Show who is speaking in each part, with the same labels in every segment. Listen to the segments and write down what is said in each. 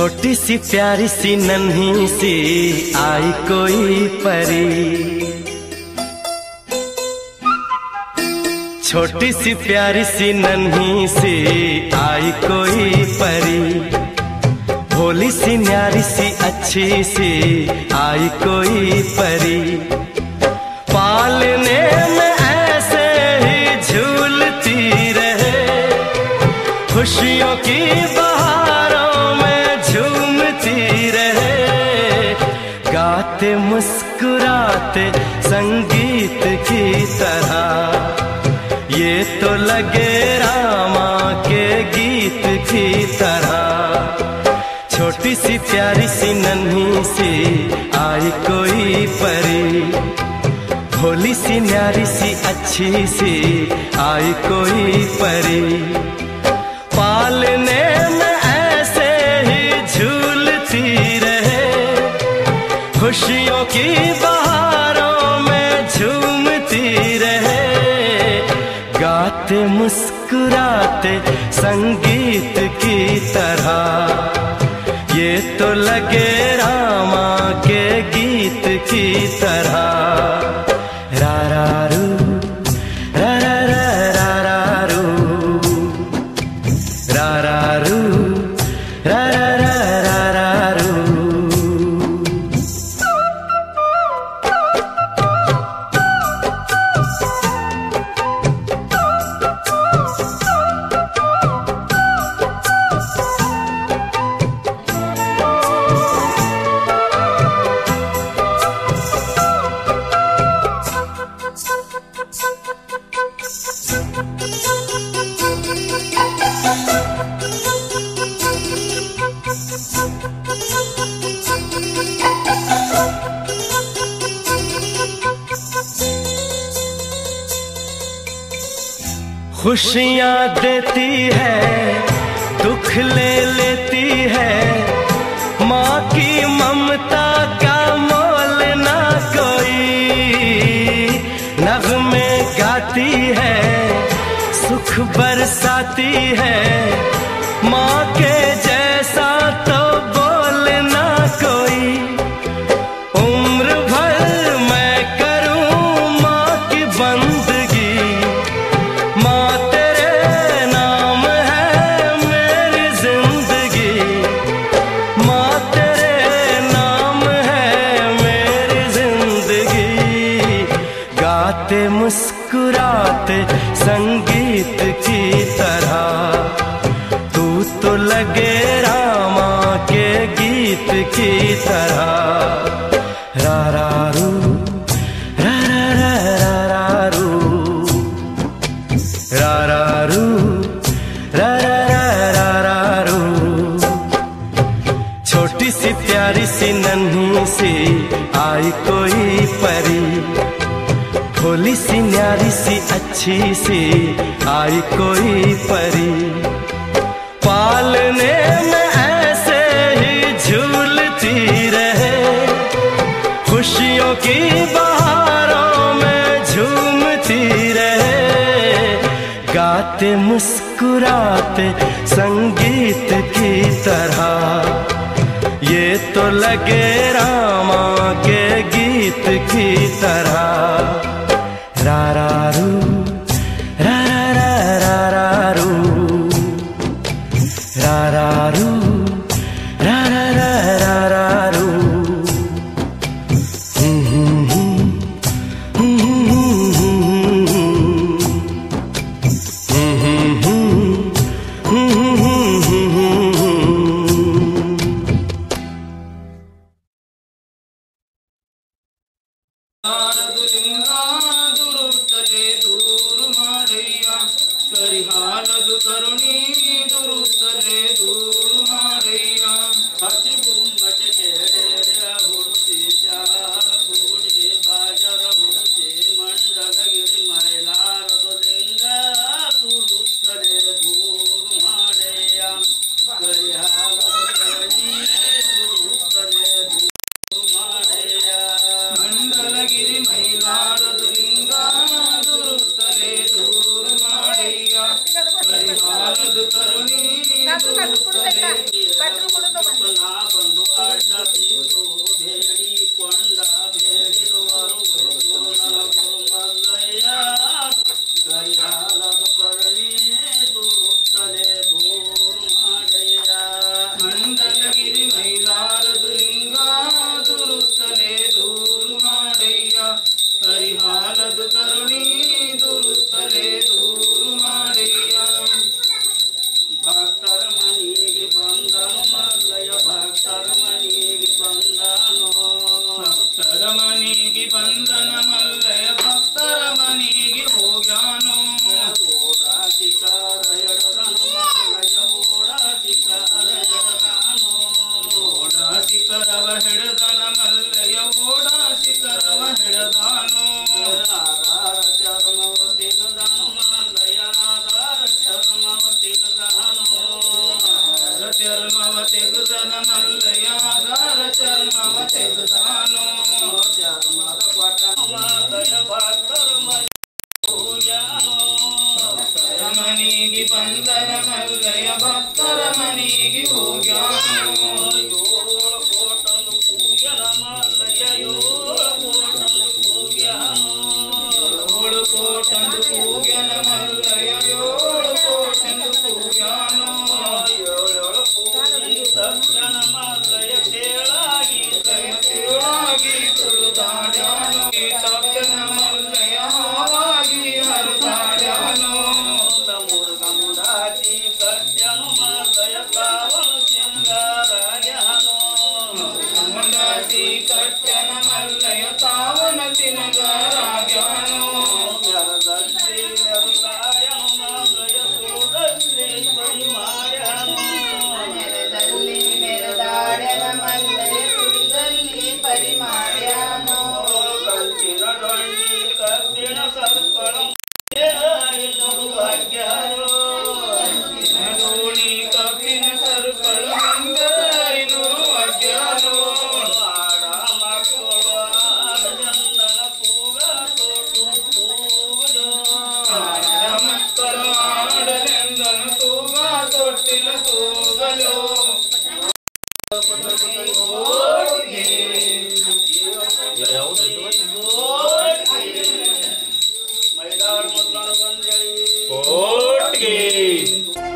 Speaker 1: छोटी सी प्यारी सी नन्ही सी आई कोई परी। छोटी सी प्यारी सी नन्ही सी आई कोई परी। भोली सी, न्यारी सी, अच्छी सी आई कोई परी। पालने में ऐसे ही झूलती रहे, खुशियों की बहारों मुस्कुराते संगीत की तरह। ये तो लगे रामा के गीत की तरह। छोटी सी प्यारी सी नन्ही सी आई कोई परी। भोली सी न्यारी सी अच्छी सी आई कोई परी। की में झूमती रहे। गाते, मुस्कुराते संगीत की तरह। ये तो लगे रामा के गीत की तरह। खुशियाँ देती है, दुख ले लेती है। माँ की ममता का मोल ना कोई नगमे गाती है, सुख बरसाती है। माँ के जैसा రారు छोटी सी प्यारी सी नन्ही सी आई कोई परी थोली सी न्यारी सी अच्छी सी आई कोई परी गाते मुस्कुराते संगीत की तरह। ये तो लगे रामा के गीत की तरह।
Speaker 2: मारय्या करिहा करुणी दुरुतरे दूर। ಬೇಡಿಕೊಂಡ ಬೇಡಿರುವರು
Speaker 3: कोटंड पूजन परिमाण वोट की।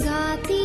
Speaker 3: गाती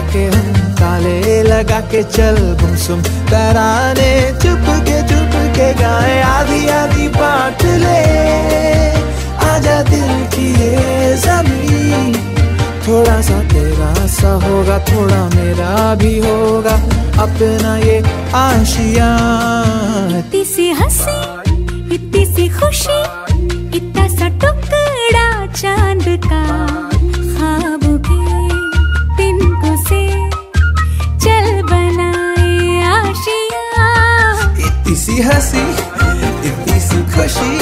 Speaker 3: लगा के
Speaker 4: हम ताले लगा के चल गुमसुम। तराने चुप के चुप के गाए, आधी आधी बांट ले। आजा दिल की ये जमी थोड़ा सा तेरा सा होगा, थोड़ा मेरा भी होगा। अपना ये आशिया।
Speaker 3: इतनी सी हँसी, इतनी सी खुशी, इतना सा टुकड़ा चाँद का।
Speaker 5: हँसी इतनी सी खुशी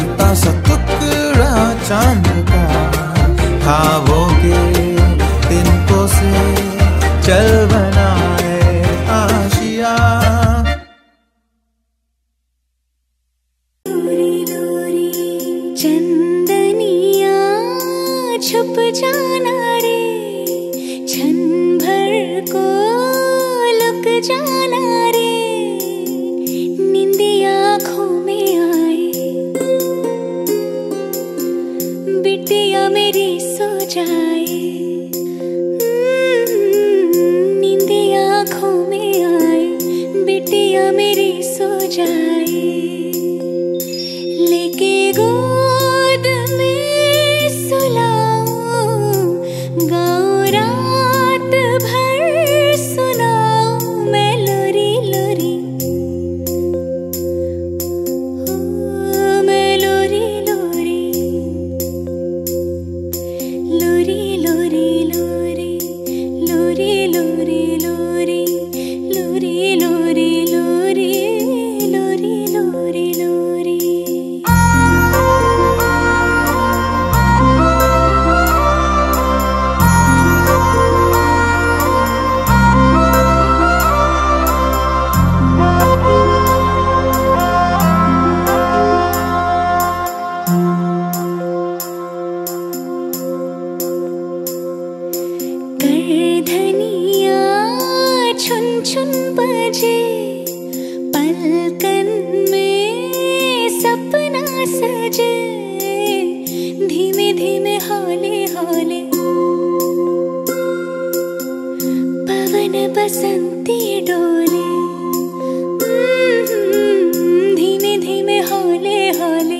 Speaker 5: इतना सा टुकड़ा चाँद Christian. हाले